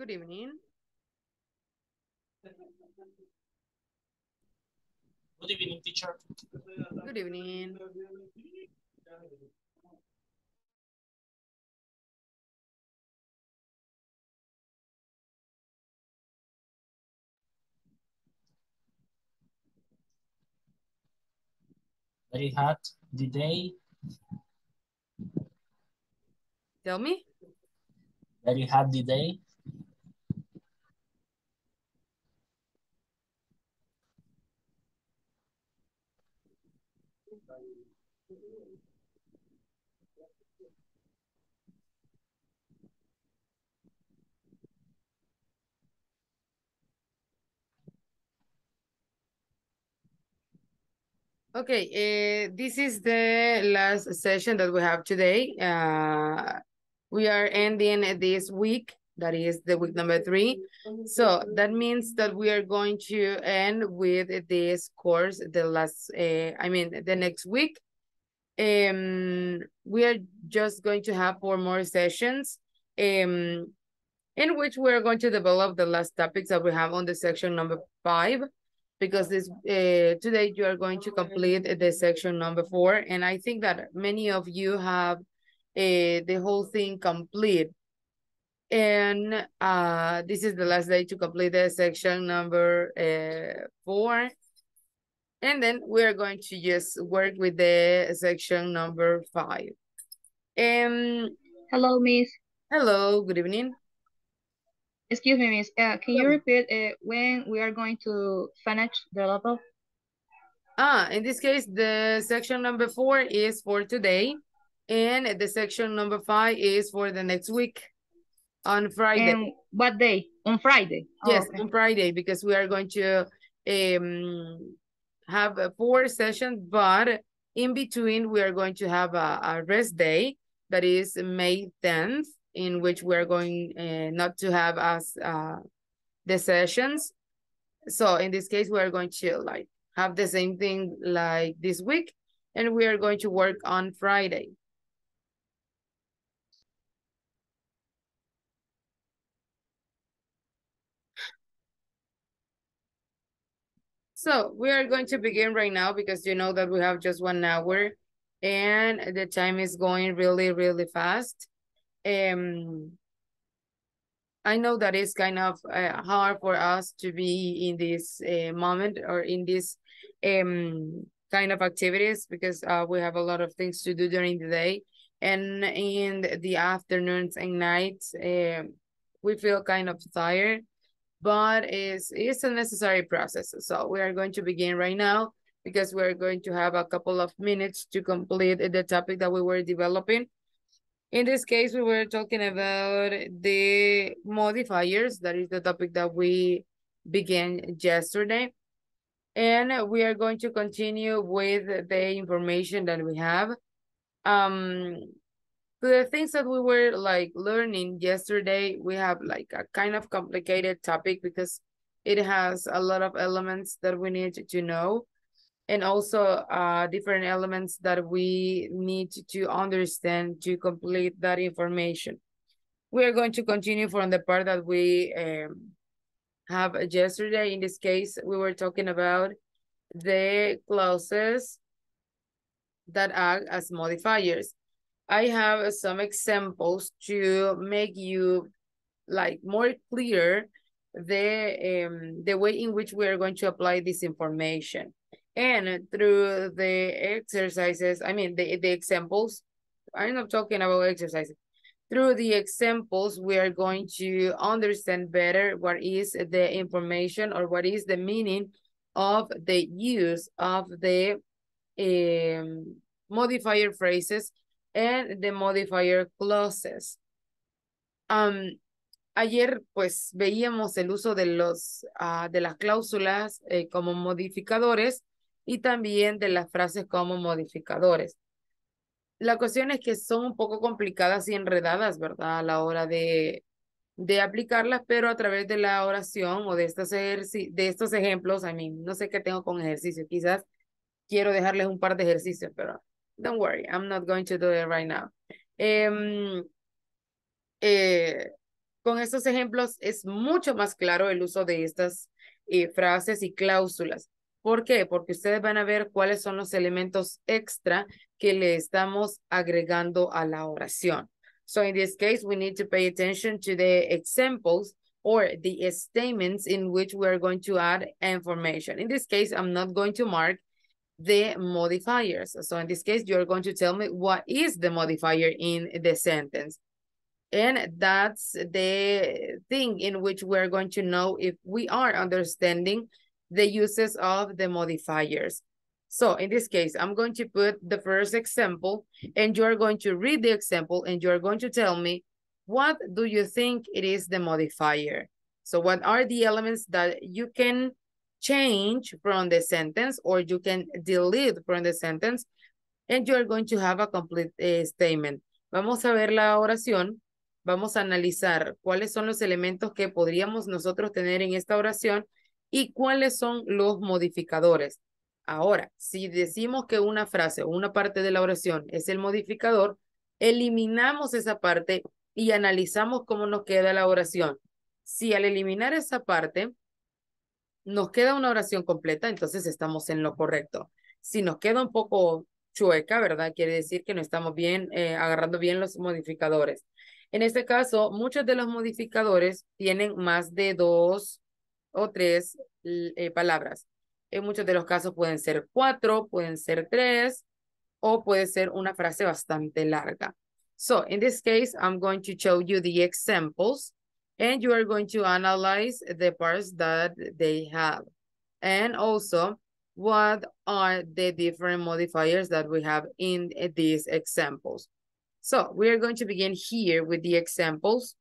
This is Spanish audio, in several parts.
Good evening. Good evening, teacher. Good evening. Very hot the day. Tell me. Very hot the day. Okay, uh, this is the last session that we have today. Uh, we are ending this week, that is the week number three. So that means that we are going to end with this course the last, uh, I mean, the next week. Um, we are just going to have four more sessions um, in which we are going to develop the last topics that we have on the section number five because this uh, today you are going to complete the section number four and I think that many of you have uh, the whole thing complete and uh, this is the last day to complete the section number uh, four and then we're going to just work with the section number five. Um, Hello, Miss. hello, good evening. Excuse me, Miss. Uh, can you repeat uh, when we are going to finish the level? Ah, in this case, the section number four is for today, and the section number five is for the next week on Friday. And what day? On Friday? Oh, Yes, okay. on Friday, because we are going to um have four sessions, but in between, we are going to have a, a rest day that is May 10th, in which we're going uh, not to have as uh the sessions. So in this case, we are going to like have the same thing like this week, and we are going to work on Friday. So we are going to begin right now because you know that we have just one hour and the time is going really, really fast. Um, I know that it's kind of uh, hard for us to be in this uh, moment or in this um, kind of activities because uh, we have a lot of things to do during the day. And in the afternoons and nights, uh, we feel kind of tired but it's, it's a necessary process. So we are going to begin right now because we're going to have a couple of minutes to complete the topic that we were developing. In this case, we were talking about the modifiers. That is the topic that we began yesterday. And we are going to continue with the information that we have. Um, the things that we were like learning yesterday, we have like a kind of complicated topic because it has a lot of elements that we need to know and also uh, different elements that we need to understand to complete that information. We are going to continue from the part that we um, have yesterday. In this case, we were talking about the clauses that act as modifiers. I have some examples to make you like more clear the um, the way in which we are going to apply this information. And through the exercises, I mean the, the examples, I'm not talking about exercises. Through the examples, we are going to understand better what is the information or what is the meaning of the use of the um, modifier phrases and the modifier clauses. Um, ayer pues veíamos el uso de, los, uh, de las cláusulas eh, como modificadores y también de las frases como modificadores. La cuestión es que son un poco complicadas y enredadas, ¿verdad? A la hora de, de aplicarlas, pero a través de la oración o de estos, de estos ejemplos, I mean, no sé qué tengo con ejercicio, quizás quiero dejarles un par de ejercicios, pero don't worry, I'm not going to do it right now. Um, eh, Con estos ejemplos es mucho más claro el uso de estas eh, frases y cláusulas. ¿Por qué? Porque ustedes van a ver cuáles son los elementos extra que le estamos agregando a la oración. So in this case, we need to pay attention to the examples or the statements in which we are going to add information. In this case, I'm not going to mark the modifiers. So in this case, you're going to tell me what is the modifier in the sentence. And that's the thing in which we're going to know if we are understanding the uses of the modifiers. So in this case, I'm going to put the first example and you're going to read the example and you're going to tell me, what do you think it is the modifier? So what are the elements that you can change from the sentence or you can delete from the sentence and you're going to have a complete uh, statement. Vamos a ver la oración vamos a analizar cuáles son los elementos que podríamos nosotros tener en esta oración y cuáles son los modificadores. Ahora, si decimos que una frase o una parte de la oración es el modificador, eliminamos esa parte y analizamos cómo nos queda la oración. Si al eliminar esa parte nos queda una oración completa, entonces estamos en lo correcto. Si nos queda un poco chueca, ¿verdad? Quiere decir que no estamos bien, eh, agarrando bien los modificadores. En este caso, muchos de los modificadores tienen más de dos o tres eh, palabras. En muchos de los casos pueden ser cuatro, pueden ser tres, o puede ser una frase bastante larga. So, in this case, I'm going to show you the examples, and you are going to analyze the parts that they have. And also, what are the different modifiers that we have in these examples. So we are going to begin here with the examples.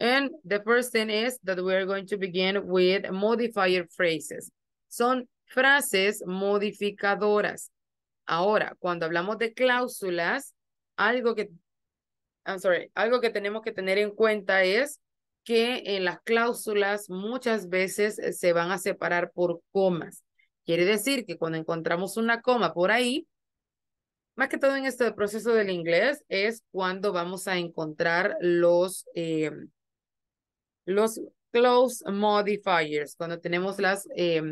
And the first thing is that we're going to begin with modifier phrases. Son frases modificadoras. Ahora, cuando hablamos de cláusulas, algo que, I'm sorry, algo que tenemos que tener en cuenta es que en las cláusulas muchas veces se van a separar por comas. Quiere decir que cuando encontramos una coma por ahí, más que todo en este proceso del inglés es cuando vamos a encontrar los, eh, los close modifiers, cuando tenemos las, eh,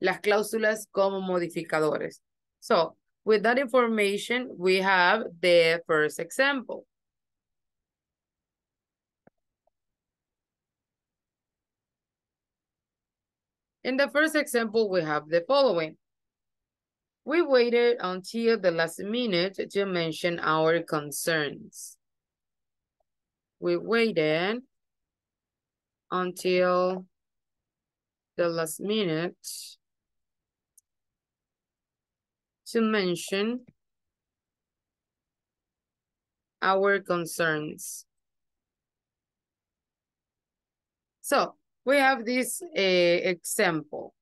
las cláusulas como modificadores. So, with that information, we have the first example. In the first example, we have the following. We waited until the last minute to mention our concerns. We waited until the last minute to mention our concerns. So we have this uh, example.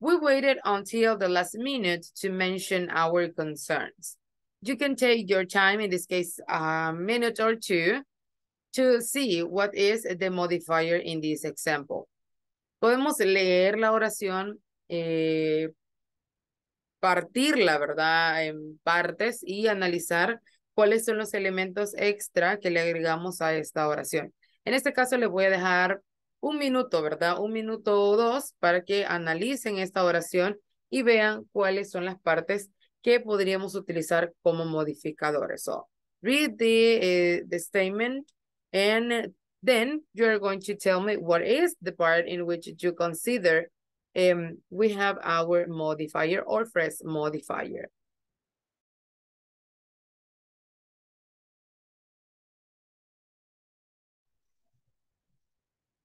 We waited until the last minute to mention our concerns. You can take your time, in this case, a minute or two, to see what is the modifier in this example. Podemos leer la oración, eh, partirla, ¿verdad? En partes y analizar cuáles son los elementos extra que le agregamos a esta oración. En este caso, le voy a dejar un minuto, ¿verdad? Un minuto o dos para que analicen esta oración y vean cuáles son las partes que podríamos utilizar como modificadores. So, read the, the statement and then you're going to tell me what is the part in which you consider um, we have our modifier or phrase modifier.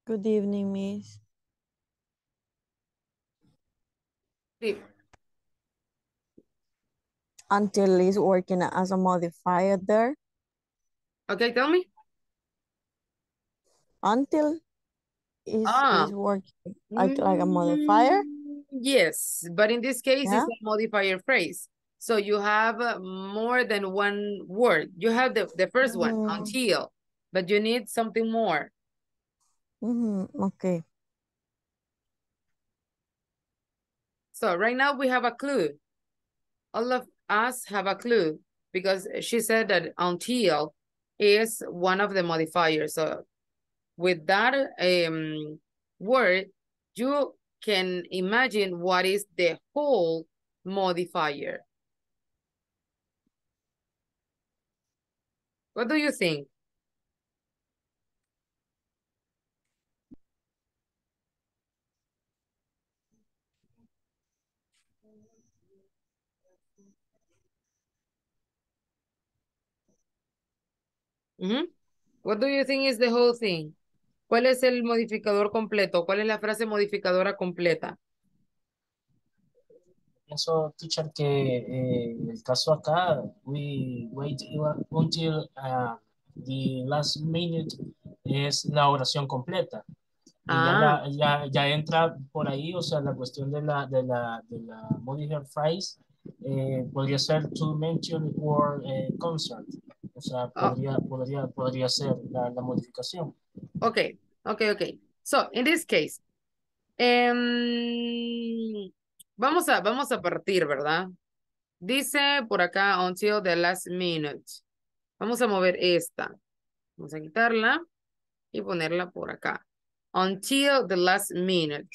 Good evening, Miss. Until is working as a modifier there. Okay, tell me. Until is, Ah. is working like, like a modifier. Mm, Yes, but in this case, Yeah. it's a modifier phrase. So you have uh, more than one word. You have the, the first one, Mm. until, but you need something more. Mhm, Okay. So right now we have a clue. All of us have a clue because she said that until is one of the modifiers. So with that um, word, you can imagine what is the whole modifier. What do you think? Ujú. What do you think is the whole thing? ¿Cuál es el modificador completo? ¿Cuál es la frase modificadora completa? Pienso, teacher, que eh, en el caso acá, we wait until uh, the last minute es la oración completa. Y ya, Ah. la- ya, ya entra por ahí, o sea, la cuestión de la, de la, de la modifier phrase eh, podría ser to mention or eh, concert. O sea, Ah. podría, podría, podría ser la, la modificación. Okay, okay, okay. So, in this case, em, vamos a, vamos a partir, ¿verdad? Dice por acá, until the last minute. Vamos a mover esta. Vamos a quitarla y ponerla por acá. Until the last minute.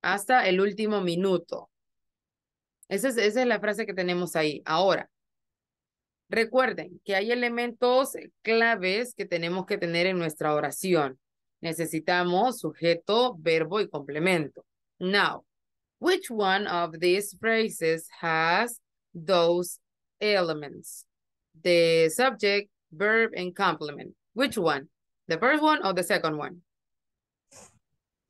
Hasta el último minuto. Esa es, esa es la frase que tenemos ahí. Ahora, recuerden que hay elementos claves que tenemos que tener en nuestra oración. Necesitamos sujeto, verbo y complemento. Now, which one of these phrases has those elements? The subject, verb, and complement. Which one? The first one or the second one?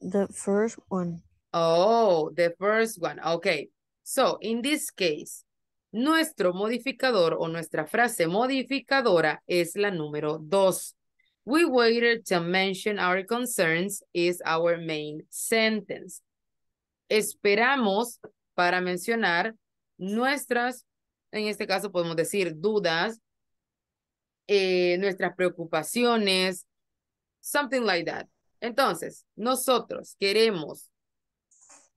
The first one. Oh, the first one. Okay. So, in this case, nuestro modificador o nuestra frase modificadora es la número dos. We waited to mention our concerns is our main sentence. Esperamos para mencionar nuestras, en este caso podemos decir dudas, eh, nuestras preocupaciones, something like that. Entonces, nosotros queremos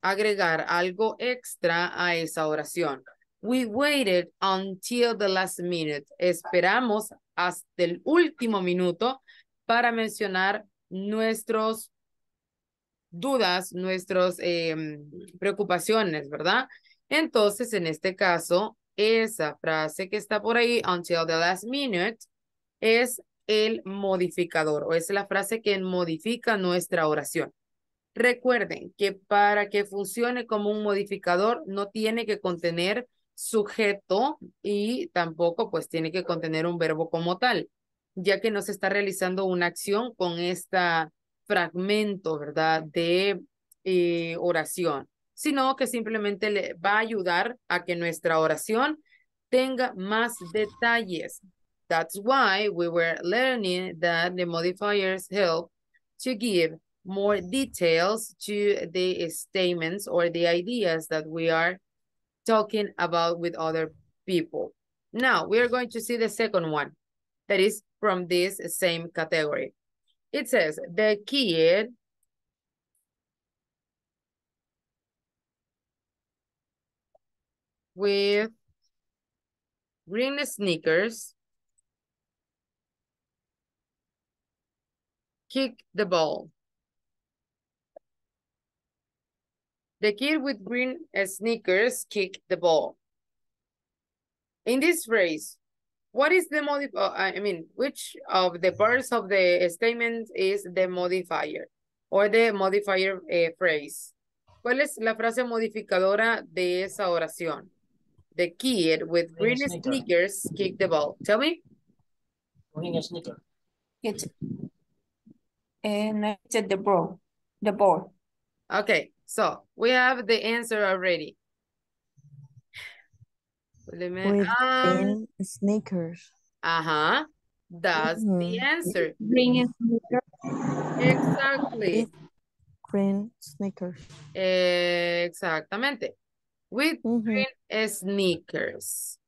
agregar algo extra a esa oración. We waited until the last minute. Esperamos hasta el último minuto para mencionar nuestros dudas, nuestras em, preocupaciones, ¿verdad? Entonces, en este caso, esa frase que está por ahí, until the last minute, es el modificador o es la frase que modifica nuestra oración. Recuerden que para que funcione como un modificador no tiene que contener sujeto y tampoco pues tiene que contener un verbo como tal, ya que no se está realizando una acción con esta fragmento, ¿verdad? De eh, oración, sino que simplemente le va a ayudar a que nuestra oración tenga más detalles. That's why we were learning that the modifiers help to give more details to the statements or the ideas that we are talking about with other people. Now, we are going to see the second one that is from this same category. It says, the kid with green sneakers kick the ball. The kid with green sneakers kicked the ball. In this phrase, what is the modif uh, I mean, which of the parts of the statement is the modifier or the modifier eh, phrase? ¿Cuál es la frase modificadora de esa oración? The kid with green Green sneaker. sneakers kick the ball. Tell me. Green sneaker. It, and I said the ball, the ball. Okay, so we have the answer already. With Um, green sneakers. uh-huh. That's the Mhm. answer. Green sneaker. Exactly. Green sneakers. Exactamente. With green sneakers.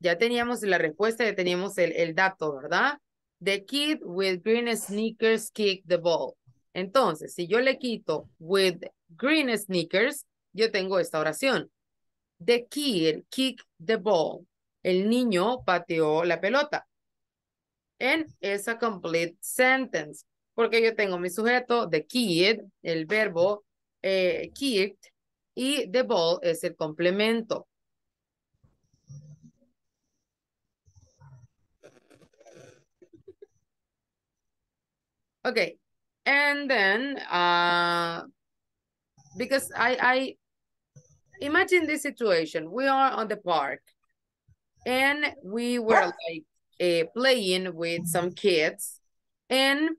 Ya teníamos la respuesta, ya teníamos el, el dato, ¿verdad? The kid with green sneakers kicked the ball. Entonces, si yo le quito with green sneakers, yo tengo esta oración. The kid kicked the ball. El niño pateó la pelota. And it's a complete sentence. Porque yo tengo mi sujeto, the kid, el verbo eh, kicked, y the ball es el complemento. Okay, and then, uh, because I, I, imagine this situation. We are on the park and we were like uh, playing with some kids and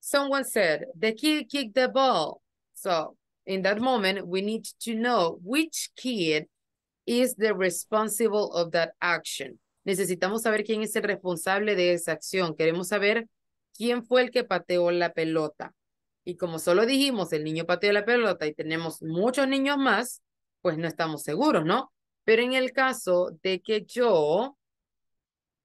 someone said, the kid kicked the ball. So in that moment, we need to know which kid is the responsible of that action. Necesitamos saber quién es el responsable de esa acción. Queremos saber quién fue el que pateó la pelota. Y como solo dijimos, el niño pateó la pelota y tenemos muchos niños más, pues no estamos seguros, ¿no? Pero en el caso de que yo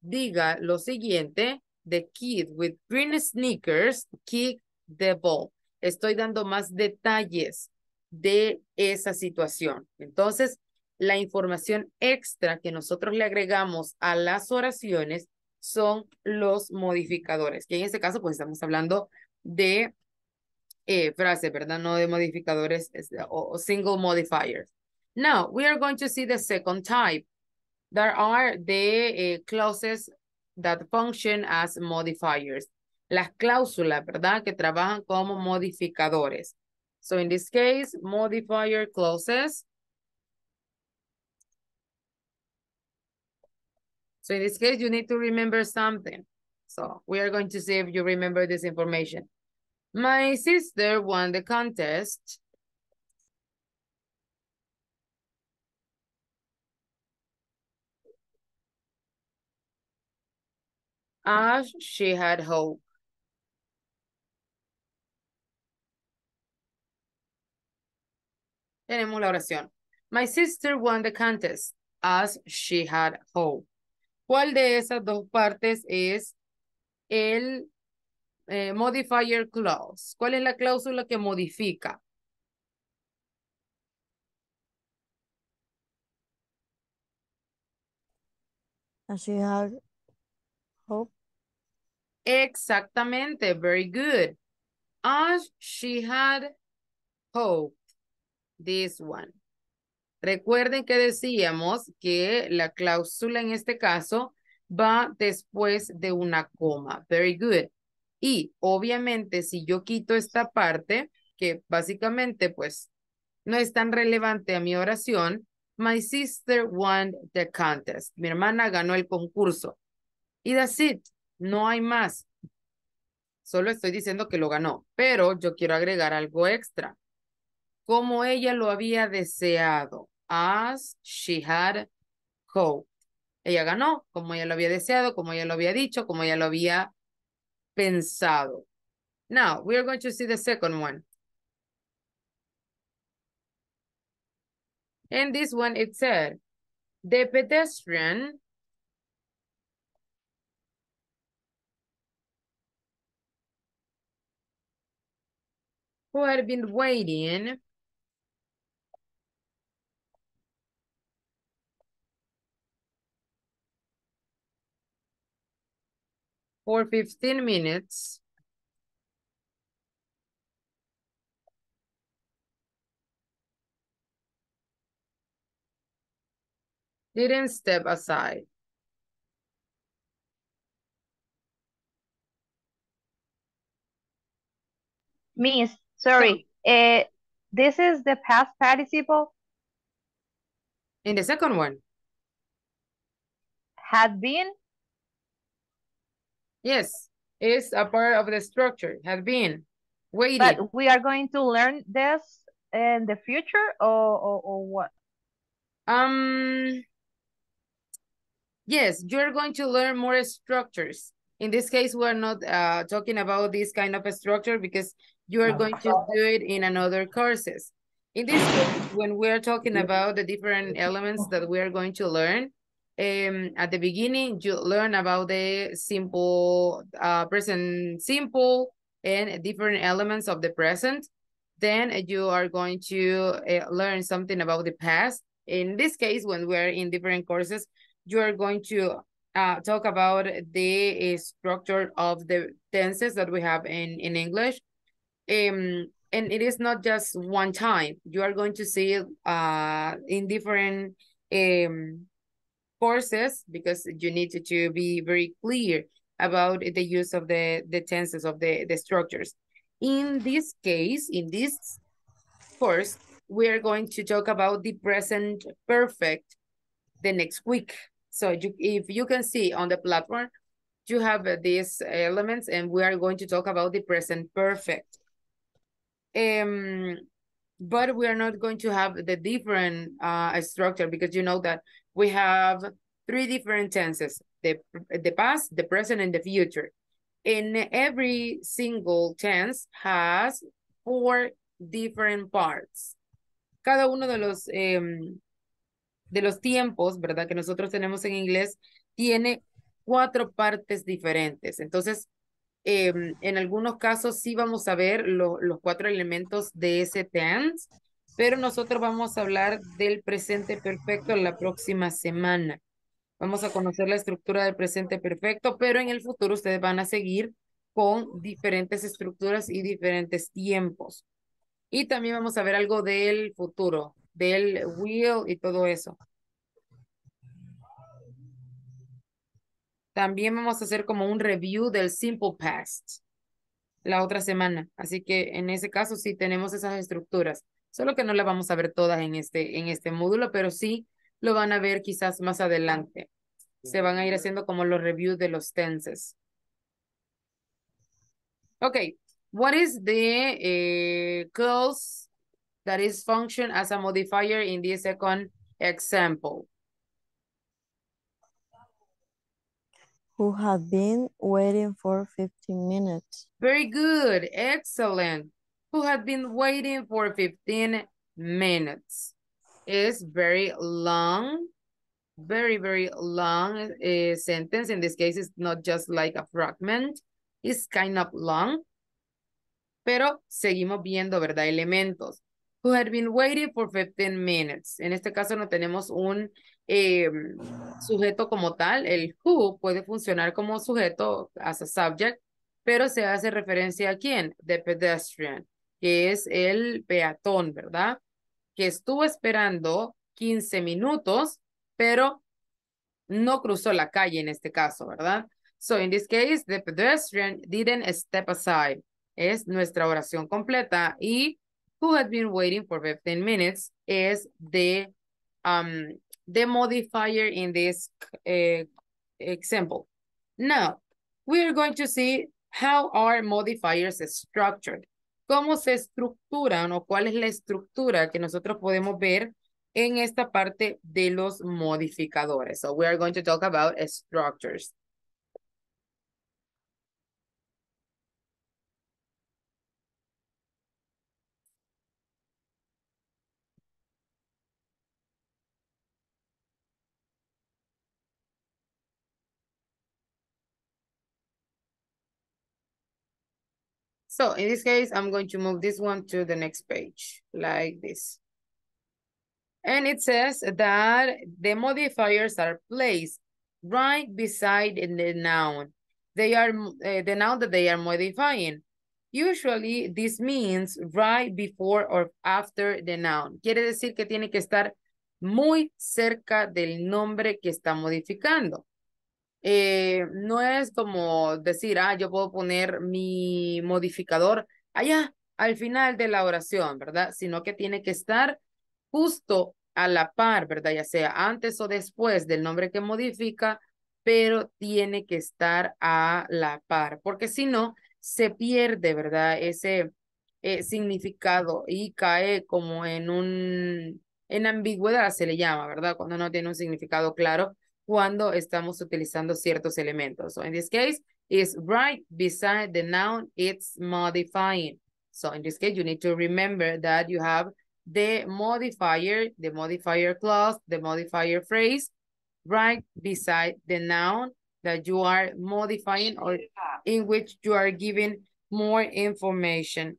diga lo siguiente, the kid with green sneakers kick the ball. Estoy dando más detalles de esa situación. Entonces, la información extra que nosotros le agregamos a las oraciones son los modificadores, que en este caso pues estamos hablando de eh, frases, ¿verdad? No de modificadores o, o single modifiers. Now, we are going to see the second type. There are the uh, clauses that function as modifiers. Las cláusulas, ¿verdad? Que trabajan como modificadores. So in this case, modifier clauses. So in this case, you need to remember something. So we are going to see if you remember this information. My sister won the contest as she had hope. Tenemos la oración. My sister won the contest as she had hoped. ¿Cuál de esas dos partes es el eh, modifier clause? ¿Cuál es la cláusula que modifica? As she had hope. Exactamente, very good. As she had hoped. This one. Recuerden que decíamos que la cláusula en este caso va después de una coma. Very good. Y obviamente si yo quito esta parte, que básicamente pues no es tan relevante a mi oración, my sister won the contest. Mi hermana ganó el concurso. Y that's it. No hay más. Solo estoy diciendo que lo ganó, pero yo quiero agregar algo extra. Como ella lo había deseado. As she had hoped. Ella ganó como ella lo había deseado, como ella lo había dicho, como ella lo había pensado. Now, we are going to see the second one. And this one, it said, the pedestrian who had been waiting for 15 minutes didn't step aside. Miss, sorry. Uh, this is the past participle In the second one, had been. Yes, is a part of the structure, had been, waited. But we are going to learn this in the future or, or, or what? Um, yes, you're going to learn more structures. In this case, we're not uh, talking about this kind of a structure because you are going to do it in another courses. In this case, when we're talking about the different elements that we are going to learn, um, at the beginning, you learn about the simple, uh, present simple and different elements of the present. Then you are going to uh, learn something about the past. In this case, when we're in different courses, you are going to uh, talk about the uh, structure of the tenses that we have in, in English. Um, and it is not just one time. You are going to see it uh, in different um, courses because you need to, to be very clear about the use of the, the tenses of the, the structures. In this case, in this course, we are going to talk about the present perfect the next week. So you, if you can see on the platform, you have uh, these elements and we are going to talk about the present perfect. Um, but we are not going to have the different uh, structure because you know that we have three different tenses, the, the past, the present, and the future. And every single tense has four different parts. Cada uno de los, eh, de los tiempos, ¿verdad? Que nosotros tenemos en inglés, tiene cuatro partes diferentes. Entonces, eh, en algunos casos sí vamos a ver lo, los cuatro elementos de ese tense, pero nosotros vamos a hablar del presente perfecto la próxima semana. Vamos a conocer la estructura del presente perfecto, pero en el futuro ustedes van a seguir con diferentes estructuras y diferentes tiempos. Y también vamos a ver algo del futuro, del will y todo eso. También vamos a hacer como un review del simple past la otra semana. Así que en ese caso sí tenemos esas estructuras. Solo que no las vamos a ver todas en este, en este módulo, pero sí lo van a ver quizás más adelante. Se van a ir haciendo como los reviews de los tenses. Okay, what is the uh, clause that is function as a modifier in the second example? Who had been waiting for 15 minutes. Very good, excellent. Who had been waiting for 15 minutes. Is very long, very, very long uh, sentence. In this case, it's not just like a fragment. It's kind of long. Pero seguimos viendo, ¿verdad? Elementos. Who had been waiting for 15 minutes. En este caso no tenemos un eh, sujeto como tal. El who puede funcionar como sujeto as a subject, pero se hace referencia a quién? The pedestrian, que es el peatón, ¿verdad? Que estuvo esperando 15 minutos, pero no cruzó la calle en este caso, ¿verdad? So in this case, the pedestrian didn't step aside. Es nuestra oración completa y who had been waiting for 15 minutes is the um the modifier in this uh, example. Now, we are going to see how are modifiers structured. Cómo se estructuran o cuál es la estructura que nosotros podemos ver en esta parte de los modificadores. So we are going to talk about structures. So in this case, I'm going to move this one to the next page, like this. And it says that the modifiers are placed right beside the noun. They are uh, the noun that they are modifying. Usually, this means right before or after the noun. Quiere decir que tiene que estar muy cerca del nombre que está modificando. Eh, no es como decir, ah, yo puedo poner mi modificador allá al final de la oración, ¿verdad? Sino que tiene que estar justo a la par, ¿verdad? Ya sea antes o después del nombre que modifica, pero tiene que estar a la par, porque si no, se pierde, ¿verdad? Ese eh, significado y cae como en un, en ambigüedad se le llama, ¿verdad? Cuando no tiene un significado claro cuando estamos utilizando ciertos elementos. So in this case, is right beside the noun it's modifying. So in this case, you need to remember that you have the modifier, the modifier clause, the modifier phrase, right beside the noun that you are modifying or in which you are giving more information.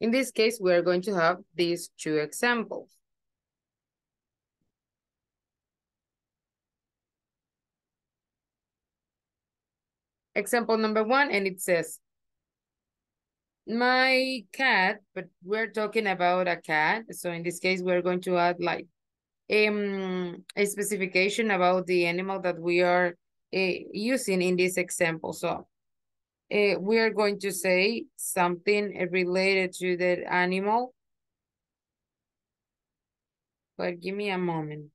In this case, we are going to have these two examples. Example number one, and it says, my cat, but we're talking about a cat. So in this case, we're going to add like um, a specification about the animal that we are uh, using in this example. So uh, we are going to say something related to the animal. But give me a moment.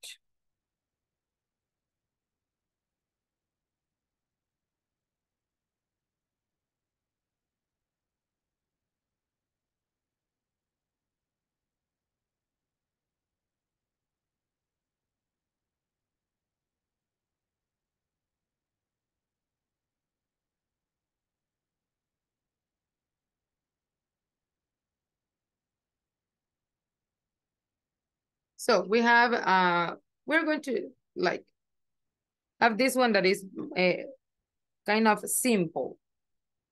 So we have, uh, we're going to like have this one that is uh, kind of simple.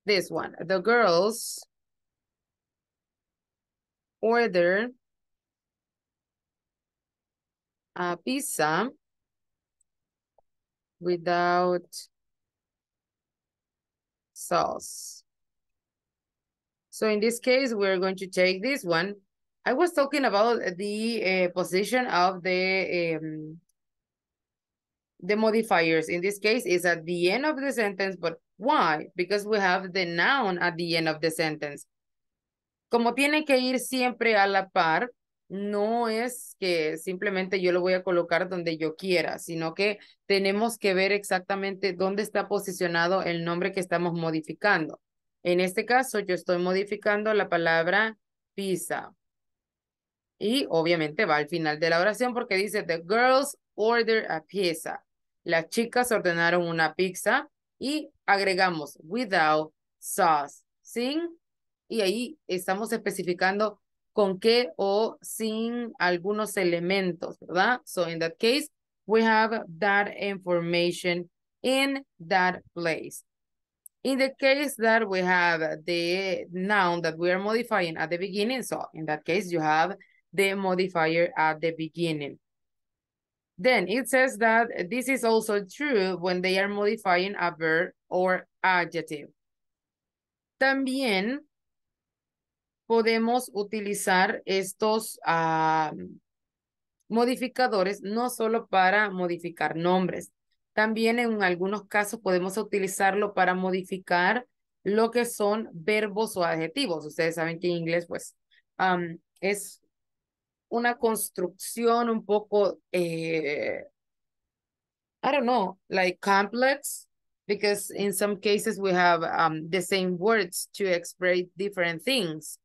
This one, the girls order a pizza without sauce. So in this case, we're going to take this one I was talking about the uh, position of the um, the modifiers. In this case, is at the end of the sentence, but why? Because we have the noun at the end of the sentence. Como tiene que ir siempre a la par, no es que simplemente yo lo voy a colocar donde yo quiera, sino que tenemos que ver exactamente dónde está posicionado el nombre que estamos modificando. En este caso, yo estoy modificando la palabra pizza. Y obviamente va al final de la oración porque dice, the girls order a pizza. Las chicas ordenaron una pizza y agregamos without sauce, sin, y ahí estamos especificando con qué o sin algunos elementos, ¿verdad? So in that case, we have that information in that place. In the case that we have the noun that we are modifying at the beginning, so in that case, you have the modifier at the beginning. Then it says that this is also true when they are modifying a verb or adjective. También podemos utilizar estos uh, modificadores no solo para modificar nombres, también en algunos casos podemos utilizarlo para modificar lo que son verbos o adjetivos. Ustedes saben que en inglés pues um, es una construcción un poco, eh, I don't know, like complex, because in some cases we have um, the same words to express different things.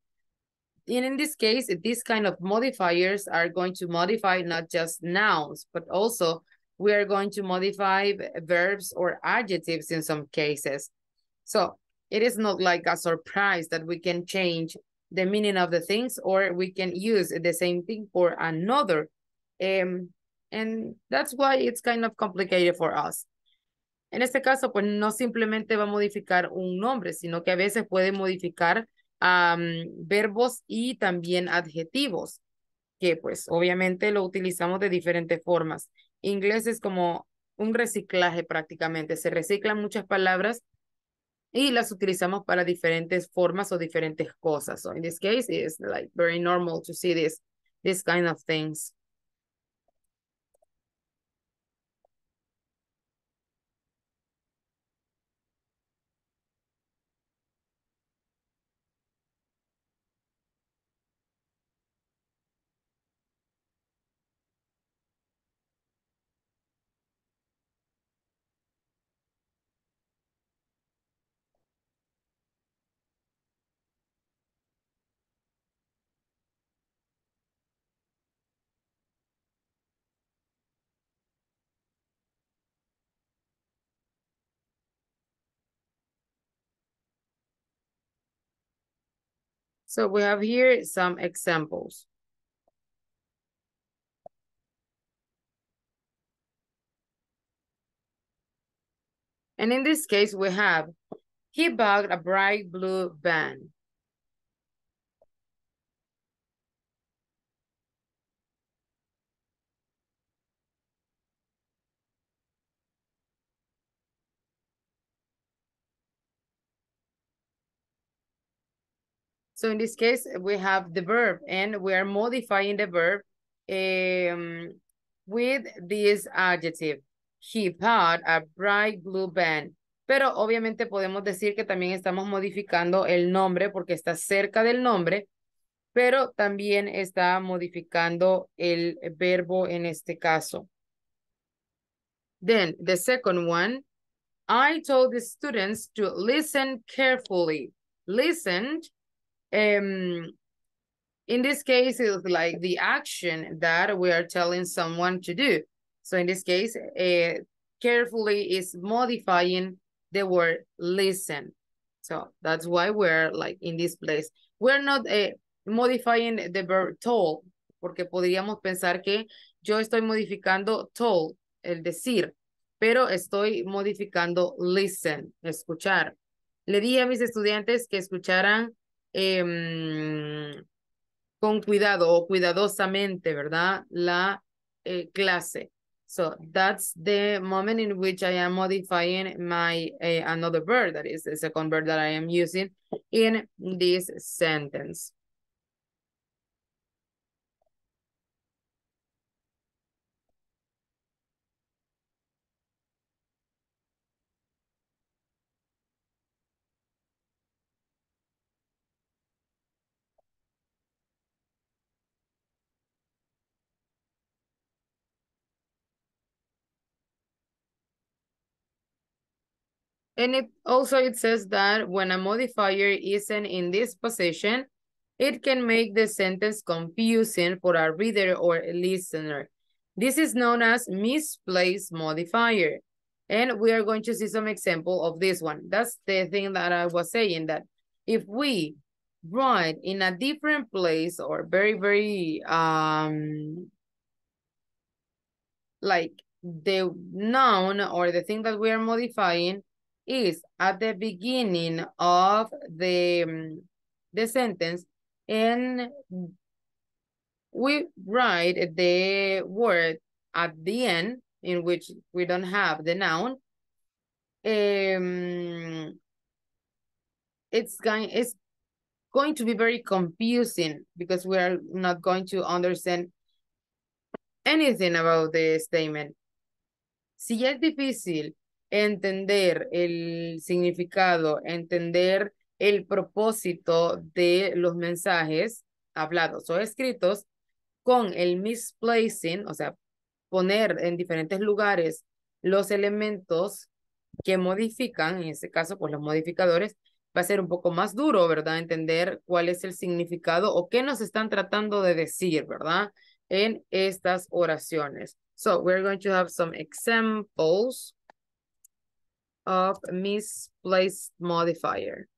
And in this case, these kind of modifiers are going to modify not just nouns, but also we are going to modify verbs or adjectives in some cases. So it is not like a surprise that we can change the meaning of the things or we can use the same thing for another. Um, and that's why it's kind of complicated for us. En este caso, pues no simplemente va a modificar un nombre, sino que a veces puede modificar verbos y también adjetivos, que pues obviamente lo utilizamos de diferentes formas. Inglés es como un reciclaje prácticamente, se reciclan muchas palabras y las utilizamos para diferentes formas o diferentes cosas. So in this case, it's like very normal to see this, this kind of things. So we have here some examples. And in this case, we have, he bought a bright blue van. So in this case, we have the verb and we are modifying the verb um, with this adjective. He bought a bright blue band. Pero obviamente podemos decir que también estamos modificando el nombre porque está cerca del nombre, pero también está modificando el verbo en este caso. Then the second one, I told the students to listen carefully. Listened, um, in this case, it's like the action that we are telling someone to do. So in this case, uh, carefully is modifying the word listen. So that's why we're like in this place. We're not uh, modifying the verb told, porque podríamos pensar que yo estoy modificando told, el decir, pero estoy modificando listen, escuchar. Le dije a mis estudiantes que escucharan eh, con cuidado o cuidadosamente, ¿verdad? La eh, clase. So that's the moment in which I am modifying my uh, another verb, that is the second verb that I am using in this sentence. And it also it says that when a modifier isn't in this position, it can make the sentence confusing for a reader or a listener. This is known as misplaced modifier. And we are going to see some example of this one. That's the thing that I was saying that if we write in a different place or very, very, um, like the noun or the thing that we are modifying is at the beginning of the, the sentence and we write the word at the end in which we don't have the noun. Um, it's going, it's going to be very confusing because we are not going to understand anything about the statement. Si es difícil entender el significado, entender el propósito de los mensajes hablados o escritos con el misplacing, o sea, poner en diferentes lugares los elementos que modifican, en este caso, pues los modificadores, va a ser un poco más duro, ¿verdad? Entender cuál es el significado o qué nos están tratando de decir, ¿verdad? En estas oraciones. So, we're going to have some examples of misplaced modifier.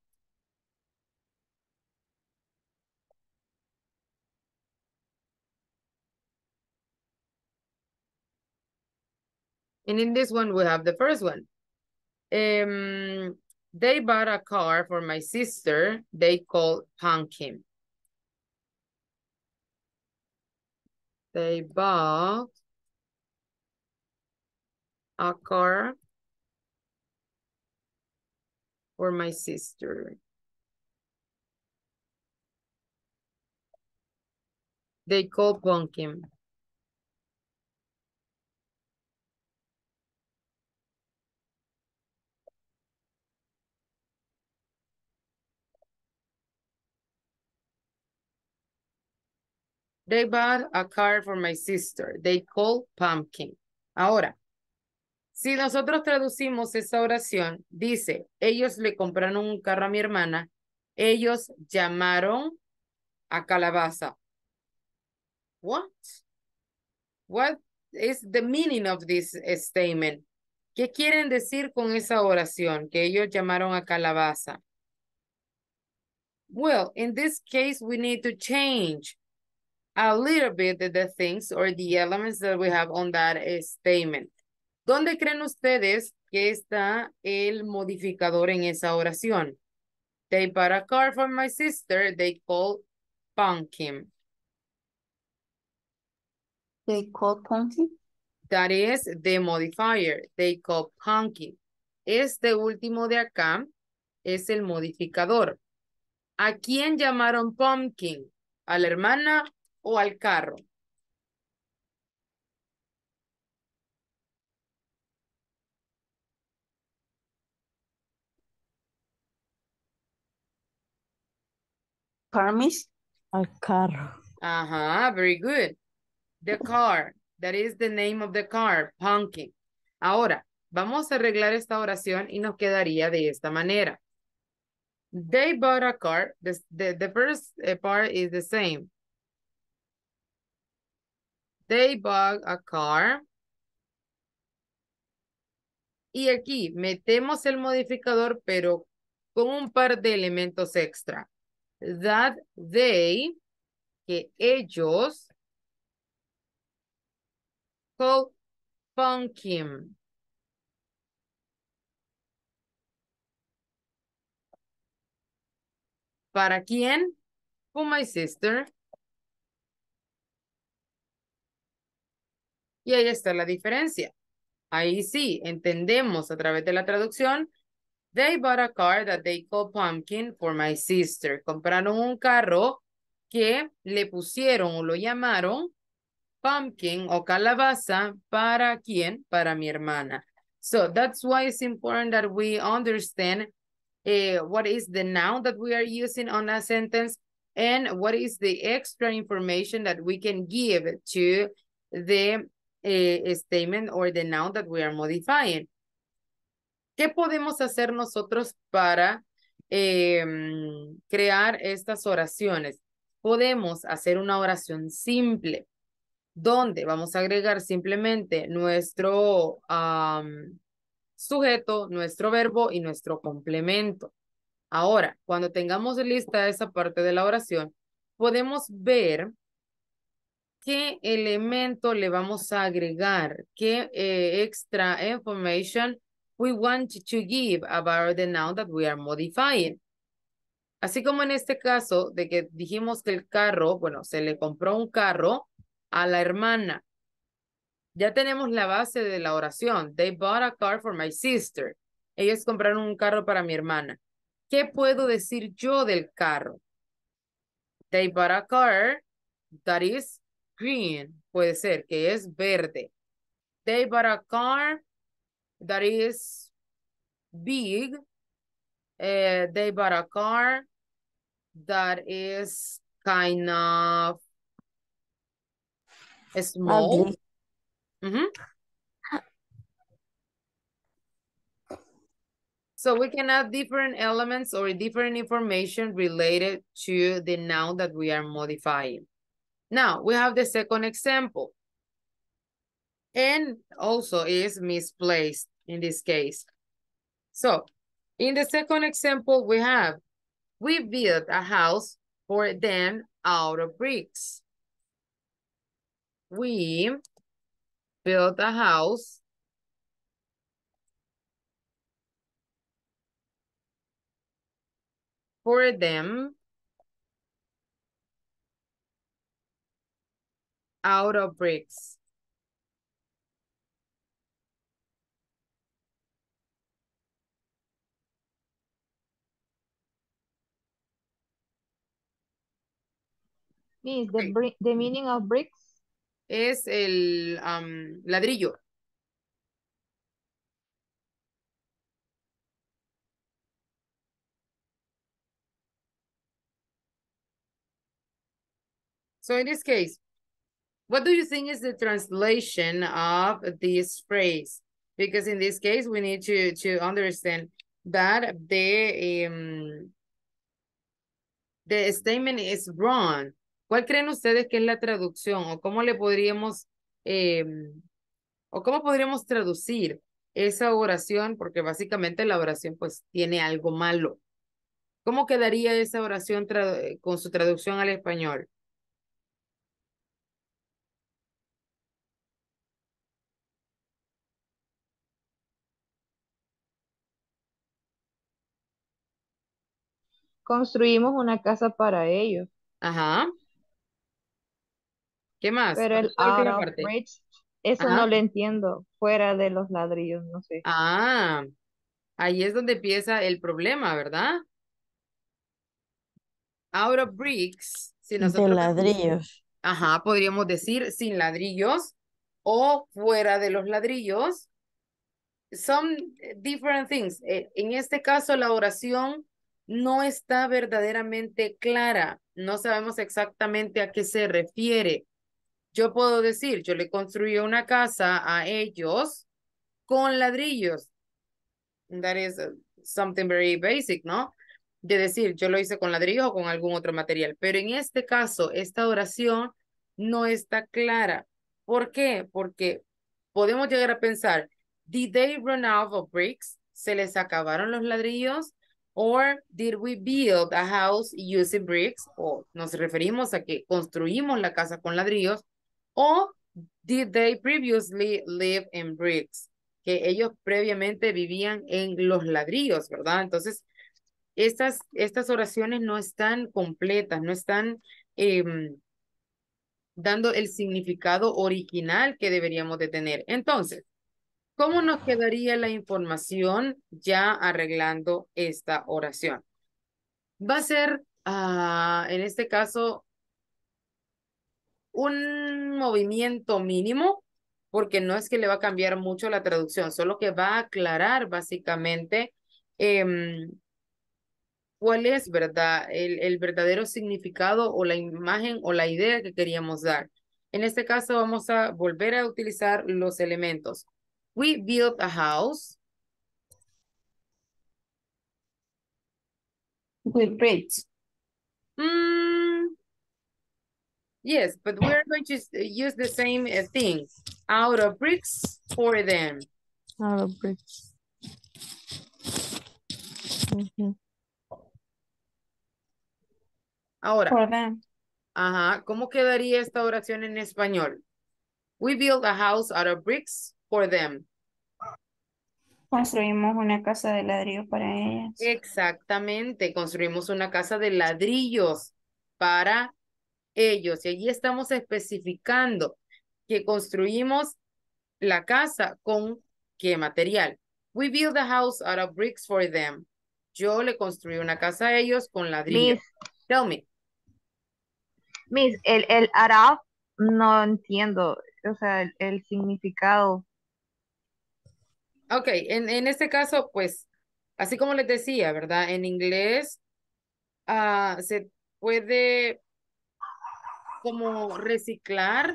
And in this one, we have the first one. Um, they bought a car for my sister. They called Pumpkin. They bought a car for my sister. They call Pumpkin. They bought a car for my sister. They call Pumpkin. Ahora, si nosotros traducimos esa oración, dice, ellos le compraron un carro a mi hermana, ellos llamaron a Calabaza. What? What is the meaning of this statement? ¿Qué quieren decir con esa oración? Que ellos llamaron a Calabaza. Well, in this case, we need to change a little bit the things or the elements that we have on that statement. ¿Dónde creen ustedes que está el modificador en esa oración? They bought a car for my sister. They call pumpkin. They call pumpkin. That is the modifier. They call pumpkin. Este último de acá es el modificador. ¿A quién llamaron pumpkin? ¿A la hermana o al carro? Carmis. Al carro. Ajá, very good. The car, that is the name of the car, pumpkin. Ahora, vamos a arreglar esta oración y nos quedaría de esta manera. They bought a car. The, the, the first uh, part is the same. They bought a car. Y aquí metemos el modificador, pero con un par de elementos extra. That they, que ellos, called pumpkin. ¿Para quién? For my sister. Y ahí está la diferencia. Ahí sí, entendemos a través de la traducción. They bought a car that they call pumpkin for my sister. Compraron un carro que le pusieron o lo llamaron pumpkin o calabaza para quién? Para mi hermana. So that's why it's important that we understand uh, what is the noun that we are using on a sentence and what is the extra information that we can give to the uh, statement or the noun that we are modifying. ¿Qué podemos hacer nosotros para eh, crear estas oraciones? Podemos hacer una oración simple, donde vamos a agregar simplemente nuestro sujeto, nuestro verbo y nuestro complemento. Ahora, cuando tengamos lista esa parte de la oración, podemos ver qué elemento le vamos a agregar, qué eh, extra information we want to give about the noun that we are modifying. Así como en este caso de que dijimos que el carro, bueno, se le compró un carro a la hermana. Ya tenemos la base de la oración. They bought a car for my sister. Ellos compraron un carro para mi hermana. ¿Qué puedo decir yo del carro? They bought a car that is green. Puede ser que es verde. They bought a car that is big. Uh, they bought a car that is kind of small. Ugly. Mhm. So we can add different elements or different information related to the noun that we are modifying. Now, we have the second example. And also is misplaced in this case. So, in the second example, we have, we built a house for them out of bricks. We built a house for them out of bricks. Means the, Okay. the meaning of bricks. Es el am, ladrillo. So in this case, what do you think is the translation of this phrase? Because in this case, we need to, to understand that the, um, the statement is wrong. ¿Cuál creen ustedes que es la traducción? ¿O cómo le podríamos, em, o cómo podríamos traducir esa oración? Porque básicamente la oración pues tiene algo malo. ¿Cómo quedaría esa oración con su traducción al español? Construimos una casa para ellos. Ajá. ¿Qué más? Pero el out of parte. bricks, eso Ajá. no lo entiendo. Fuera de los ladrillos, no sé. Ah, ahí es donde empieza el problema, ¿verdad? out of bricks, si De nosotros ladrillos. Ajá, podríamos decir sin ladrillos o fuera de los ladrillos. Some different things. Eh, En este caso, la oración no está verdaderamente clara. No sabemos exactamente a qué se refiere. Yo puedo decir, yo le construí una casa a ellos con ladrillos. That is uh, something very basic, ¿no? De decir, yo lo hice con ladrillos o con algún otro material. Pero en este caso, esta oración no está clara. ¿Por qué? Porque podemos llegar a pensar, did they run out of bricks? ¿Se les acabaron los ladrillos? Or did we build a house using bricks? O nos referimos a que construimos la casa con ladrillos. O did they previously live in bricks? Que ellos previamente vivían en los ladrillos, ¿verdad? Entonces, estas, estas oraciones no están completas, no están em, dando el significado original que deberíamos de tener. Entonces, ¿cómo nos quedaría la información ya arreglando esta oración? Va a ser, ah, en este caso, un movimiento mínimo, porque no es que le va a cambiar mucho la traducción, solo que va a aclarar básicamente em, cuál es, ¿verdad? El, el verdadero significado o la imagen o la idea que queríamos dar. En este caso vamos a volver a utilizar los elementos. We built a house. With bricks. Mm, yes, but we're going to s- use the same uh, thing. Out of bricks for them. Out of bricks. Ahora, For them. ajá, ¿cómo quedaría esta oración en español? We built a house out of bricks for them. Construimos una casa de ladrillo para ellas. Exactamente, construimos una casa de ladrillos para ellos. Y allí estamos especificando que construimos la casa con qué material. We build a house out of bricks for them. Yo le construí una casa a ellos con ladrillos. Miss, Tell me. Miss, el, el Arab no entiendo, o sea, el, el significado. Ok, en, en este caso, pues, así como les decía, ¿verdad? En inglés ah, se puede como reciclar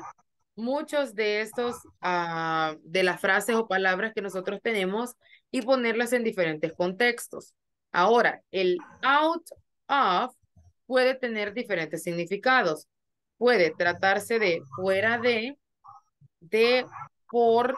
muchos de estos, ah, de las frases o palabras que nosotros tenemos y ponerlas en diferentes contextos. Ahora, el out of puede tener diferentes significados. Puede tratarse de fuera de, de, por,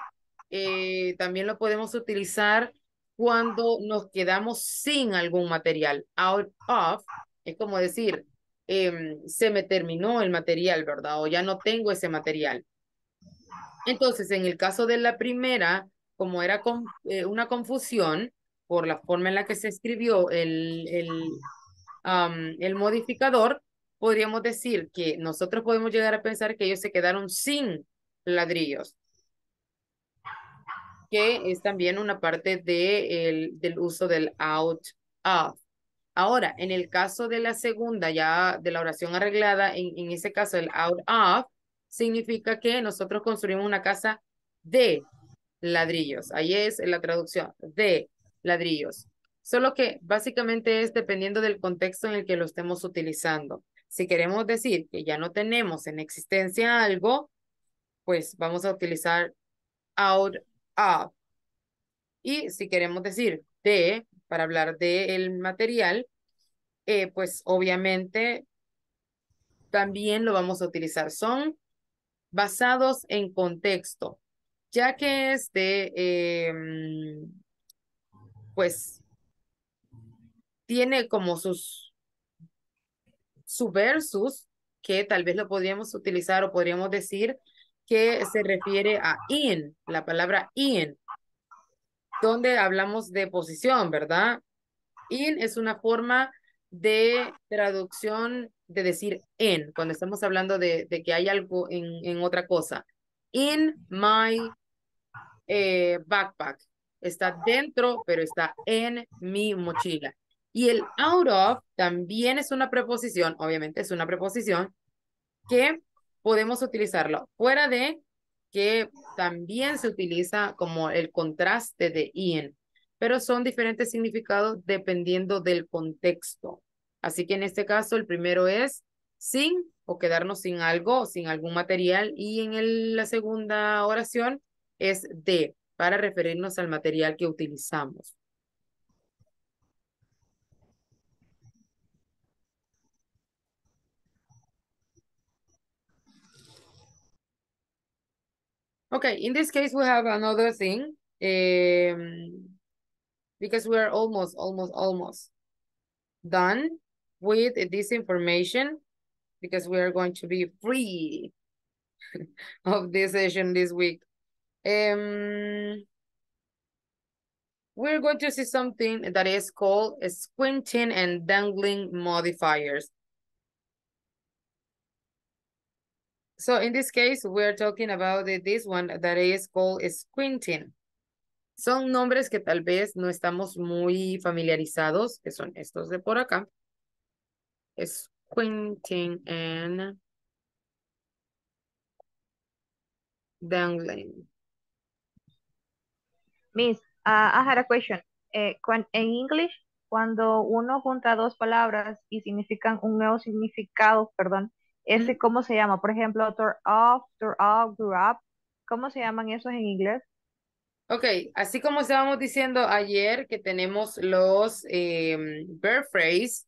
eh, también lo podemos utilizar cuando nos quedamos sin algún material. Out of es como decir, em, se me terminó el material, ¿verdad? O ya no tengo ese material. Entonces, en el caso de la primera, como era con- eh, una confusión por la forma en la que se escribió el, el, el modificador, podríamos decir que nosotros podemos llegar a pensar que ellos se quedaron sin ladrillos, que es también una parte de el, del uso del out of. Ahora, en el caso de la segunda, ya de la oración arreglada, en, ese caso el out of, significa que nosotros construimos una casa de ladrillos. Ahí es la traducción, de ladrillos. Solo que básicamente es dependiendo del contexto en el que lo estemos utilizando. Si queremos decir que ya no tenemos en existencia algo, pues vamos a utilizar out of. Y si queremos decir de, para hablar del material, eh, pues obviamente también lo vamos a utilizar. Son basados en contexto, ya que es de, em, pues, tiene como sus, su versus, que tal vez lo podríamos utilizar o podríamos decir que se refiere a in, la palabra in, donde hablamos de posición, ¿verdad? In es una forma de traducción de decir en, cuando estamos hablando de, que hay algo en, en otra cosa. In my eh, backpack. Está dentro, pero está en mi mochila. Y el out of también es una preposición, obviamente es una preposición, que podemos utilizarlo fuera de que también se utiliza como el contraste de in, pero son diferentes significados dependiendo del contexto. Así que en este caso el primero es sin o quedarnos sin algo, sin algún material y en la segunda oración es de para referirnos al material que utilizamos. Okay, in this case, we have another thing. Um, because we're almost, almost, almost done with this information because we are going to be free of this session this week. Um, we're going to see something that is called squinting and dangling modifiers. So in this case, we're talking about this one that is called squinting. Son nombres que tal vez no estamos muy familiarizados, que son estos de por acá. Squinting and dangling. Miss, uh, I had a question. Eh, en English, cuando uno junta dos palabras y significan un nuevo significado, perdón, ¿Ese cómo se llama? Por ejemplo, tour off, tour off, grew up. ¿Cómo se llaman esos en inglés? Ok, así como estábamos diciendo ayer que tenemos los eh, verb phrase,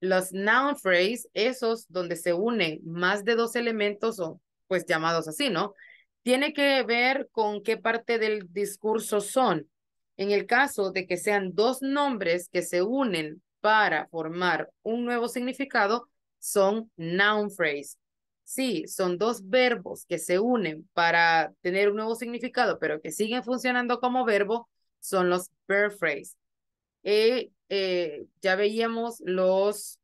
los noun phrase, esos donde se unen más de dos elementos o pues llamados así, ¿no? Tiene que ver con qué parte del discurso son. En el caso de que sean dos nombres que se unen para formar un nuevo significado, son noun phrase. Sí, son dos verbos que se unen para tener un nuevo significado, pero que siguen funcionando como verbo, son los verb phrase. Eh, ya veíamos los...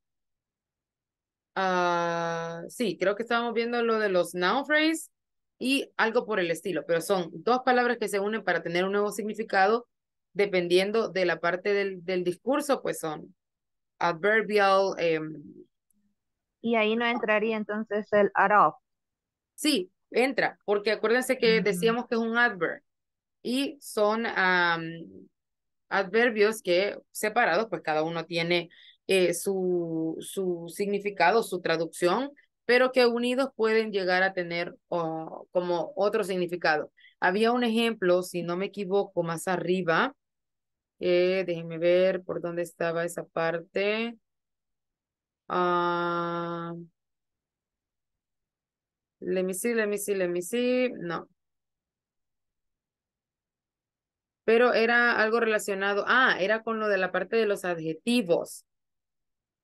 Uh, sí, creo que estábamos viendo lo de los noun phrase y algo por el estilo, pero son dos palabras que se unen para tener un nuevo significado, dependiendo de la parte del, del discurso, pues son adverbial, em, y ahí no entraría entonces el out of. Sí, entra, porque acuérdense que decíamos que es un adverb y son adverbios que separados, pues cada uno tiene eh, su, su significado, su traducción, pero que unidos pueden llegar a tener como otro significado. Había un ejemplo, si no me equivoco, más arriba. Eh, déjenme ver por dónde estaba esa parte. Let me see, let me see, let me see. No. Pero era algo relacionado. Ah, era con lo de la parte de los adjetivos.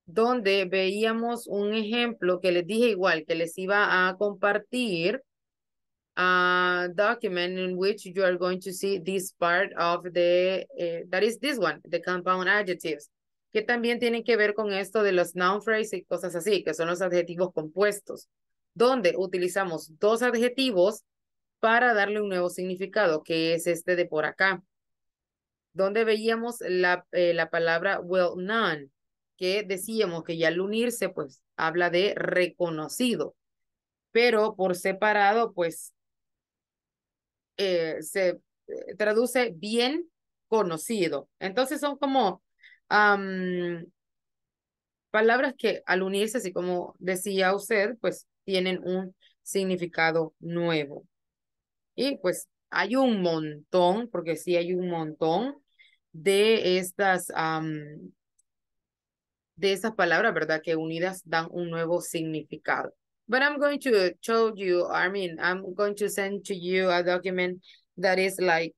Donde veíamos un ejemplo que les dije igual, que les iba a compartir a document in which you are going to see this part of the, uh, that is this one, the compound adjectives que también tienen que ver con esto de los noun phrases y cosas así, que son los adjetivos compuestos, donde utilizamos dos adjetivos para darle un nuevo significado, que es este de por acá, donde veíamos la, eh, la palabra well known, que decíamos que ya al unirse, pues, habla de reconocido, pero por separado, pues, eh, se eh, traduce bien conocido. Entonces son como palabras que al unirse, así como decía usted, pues tienen un significado nuevo. Y pues hay un montón, porque sí hay un montón de estas, de palabras, ¿verdad? Que unidas dan un nuevo significado. But I'm going to show you, I mean, I'm going to send to you a document that is like,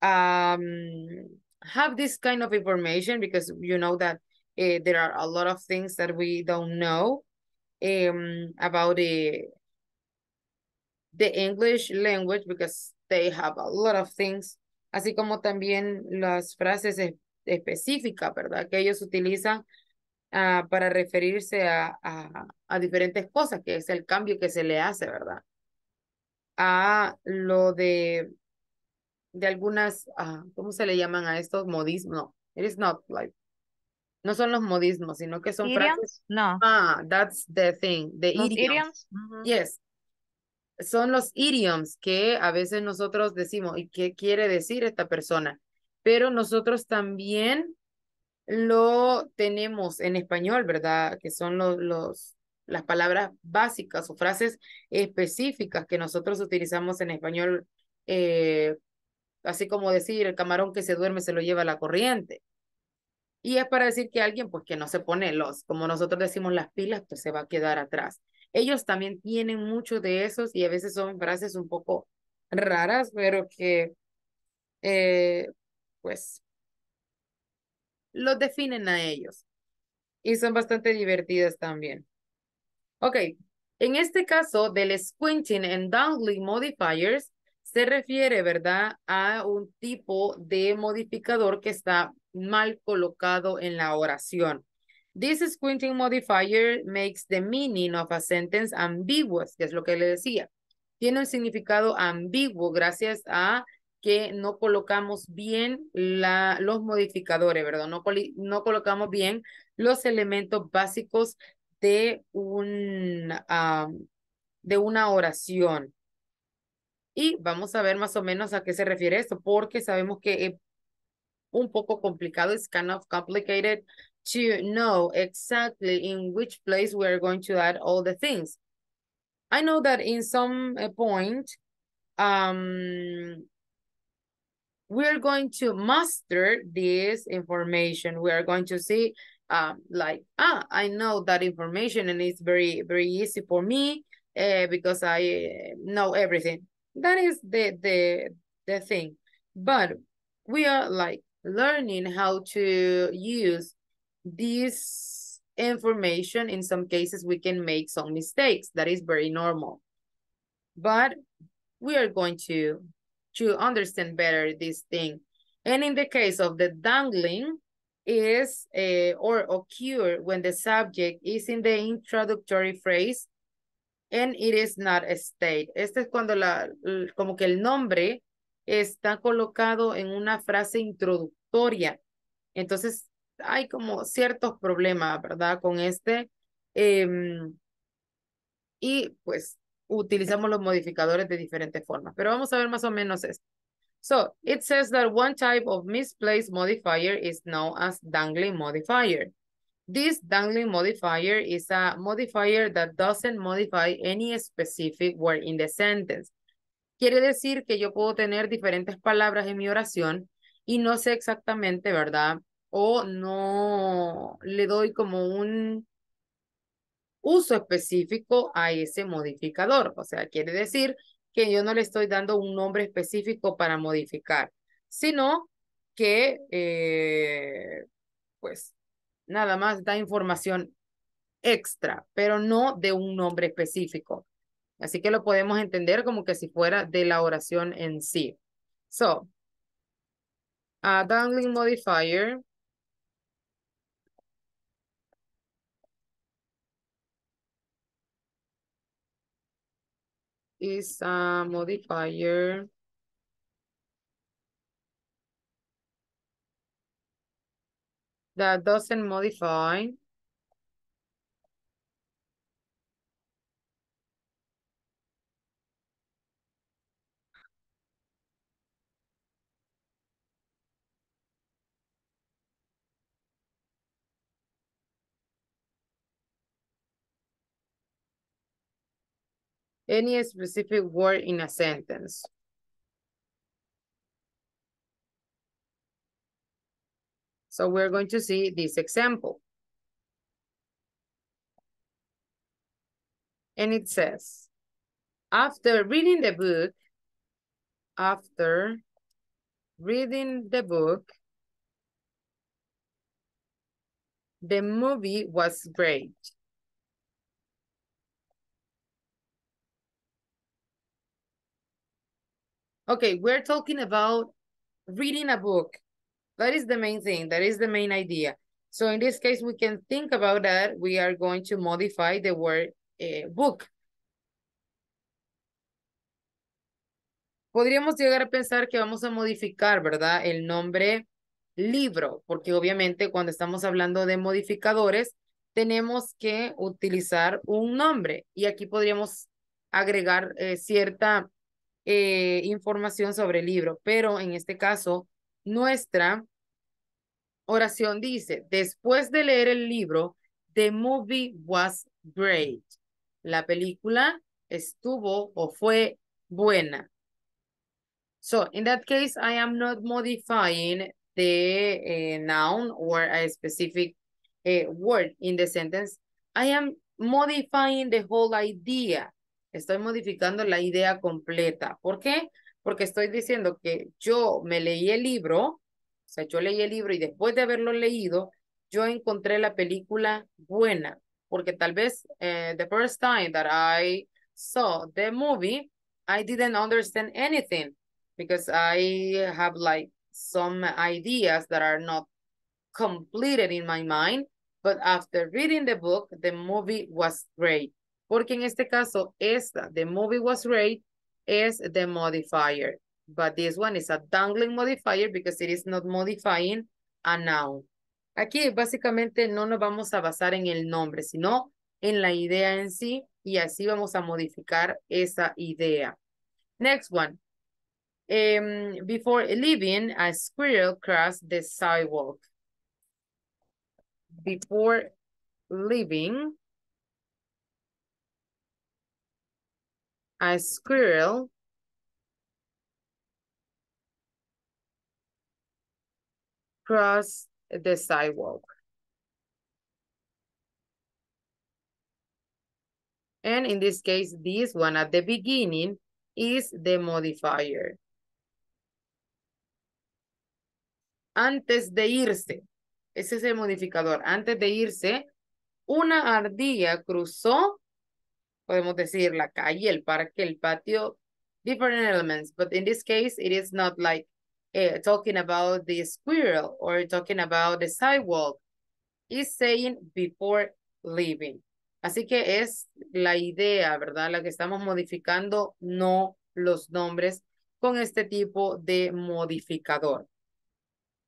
um, have this kind of information because you know that uh, there are a lot of things that we don't know um, about the the English language because they have a lot of things, así como también las frases específicas, ¿verdad? Que ellos utilizan uh, para referirse a, a, a, diferentes cosas, que es el cambio que se le hace, ¿verdad? A lo de de algunas, uh, ¿cómo se le llaman a estos modismos? No, it is not like, No son los modismos, sino que son frases. Idioms? No. Ah, that's the thing, the Los idioms. idioms? Yes. Son los idioms que a veces nosotros decimos, ¿y qué quiere decir esta persona? Pero nosotros también lo tenemos en español, ¿verdad? Que son los, los, las palabras básicas o frases específicas que nosotros utilizamos en español, eh, así como decir, el camarón que se duerme se lo lleva la corriente. Y es para decir que alguien, pues que no se pone los, como nosotros decimos, las pilas, pues se va a quedar atrás. Ellos también tienen muchos de esos y a veces son frases un poco raras, pero que, eh, pues, los definen a ellos. Y son bastante divertidas también. Ok, en este caso del squinting and dangling modifiers, se refiere, ¿verdad? A un tipo de modificador que está mal colocado en la oración. This squinting modifier makes the meaning of a sentence ambiguous, que es lo que le decía. Tiene un significado ambiguo gracias a que no colocamos bien la, los modificadores, ¿verdad? No, no colocamos bien los elementos básicos de, un, de una oración. Y vamos a ver más o menos a qué se refiere esto, porque sabemos que es un poco complicado, it's kind of complicated to know exactly in which place we are going to add all the things. I know that in some uh, point, um, we are going to master this information. We are going to see, um, like, ah, I know that information and it's very, very easy for me uh, because I uh, know everything. That is the, the, the thing. But we are like learning how to use this information. In some cases, we can make some mistakes. That is very normal. But we are going to to understand better this thing. And in the case of the dangling is uh, or occur when the subject is in the introductory phrase and it is not a state. Este es cuando la, como que el nombre está colocado en una frase introductoria. Entonces hay como ciertos problemas, ¿verdad? Con este. em, y pues utilizamos los modificadores de diferentes formas. Pero vamos a ver más o menos esto. So, it says that one type of misplaced modifier is known as dangling modifier. This dangling modifier is a modifier that doesn't modify any specific word in the sentence. Quiere decir que yo puedo tener diferentes palabras en mi oración y no sé exactamente, ¿verdad? O no le doy como un uso específico a ese modificador. O sea, quiere decir que yo no le estoy dando un nombre específico para modificar, sino que, eh, pues, nada más da información extra, pero no de un nombre específico. Así que lo podemos entender como que si fuera de la oración en sí. So, a dangling modifier is a modifier that doesn't modify any specific word in a sentence. So we're going to see this example. And it says, after reading the book, after reading the book, the movie was great. Okay, we're talking about reading a book. That is the main thing. That is the main idea. So in this case, we can think about that. We are going to modify the word eh, book. Podríamos llegar a pensar que vamos a modificar, ¿verdad? El nombre libro, porque obviamente cuando estamos hablando de modificadores, tenemos que utilizar un nombre y aquí podríamos agregar eh, cierta eh, información sobre el libro, pero en este caso, nuestra oración dice, después de leer el libro, the movie was great. La película estuvo o fue buena. So in that case, I am not modifying the uh, noun or a specific uh, word in the sentence. I am modifying the whole idea. Estoy modificando la idea completa. ¿Por qué? Porque estoy diciendo que yo me leí el libro, o sea, yo leí el libro y después de haberlo leído, yo encontré la película buena. Porque tal vez uh, the first time that I saw the movie, I didn't understand anything because I have like some ideas that are not completed in my mind. But after reading the book, the movie was great. Porque en este caso, esta, the movie was great, is the modifier. But this one is a dangling modifier because it is not modifying a noun. Aquí básicamente no nos vamos a basar en el nombre, sino en la idea en sí y así vamos a modificar esa idea. Next one. Um, before leaving, a squirrel crossed the sidewalk. Before leaving, a squirrel crossed the sidewalk. And in this case, this one at the beginning is the modifier. Antes de irse, ese es el modificador. Antes de irse, una ardilla cruzó, podemos decir, la calle, el parque, el patio, different elements. But in this case, it is not like uh, talking about the squirrel or talking about the sidewalk. It's saying before leaving. Así que es la idea, ¿verdad? La que estamos modificando, no los nombres con este tipo de modificador.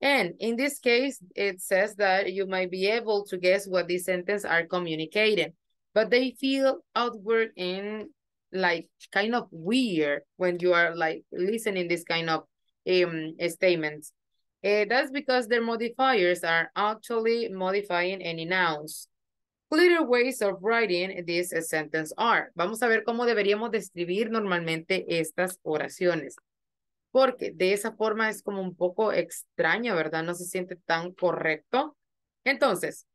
And in this case, it says that you might be able to guess what these sentences are communicating, but they feel outward and like kind of weird when you are like listening this kind of um, statements. Uh, that's because their modifiers are actually modifying any nouns. Clear ways of writing this sentence are. Vamos a ver cómo deberíamos describir normalmente estas oraciones. Porque de esa forma es como un poco extraño, ¿verdad? No se siente tan correcto. Entonces,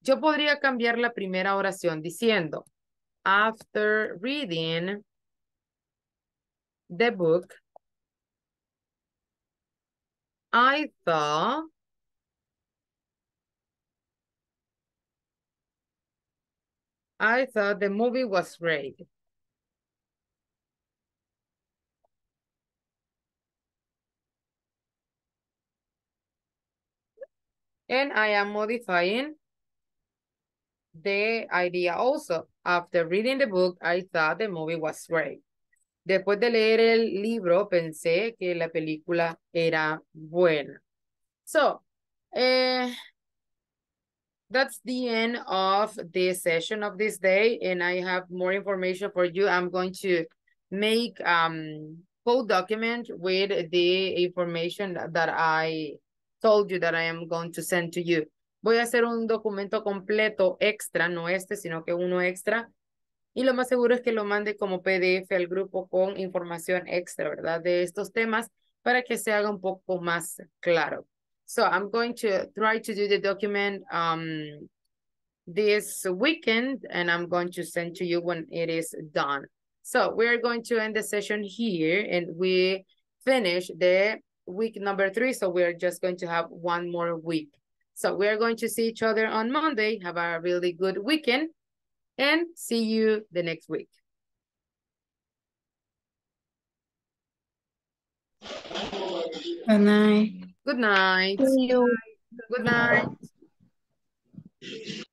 yo podría cambiar la primera oración diciendo, after reading the book, I thought I thought the movie was great. And I am modifying the idea also. After reading the book, I thought the movie was great. Después de leer el libro, pensé que la película era buena. So, eh, that's the end of this session of this day and I have more information for you. I'm going to make um code document with the information that I told you that I am going to send to you. Voy a hacer un documento completo extra, no este, sino que uno extra. Y lo más seguro es que lo mande como PDF al grupo con información extra, ¿verdad? De estos temas para que se haga un poco más claro. So I'm going to try to do the document um, this weekend and I'm going to send to you when it is done. So we are going to end the session here and we finish the week number three. So we're just going to have one more week. So we're going to see each other on Monday. Have a really good weekend and see you the next week. Good night. Good night. Good night. Good night.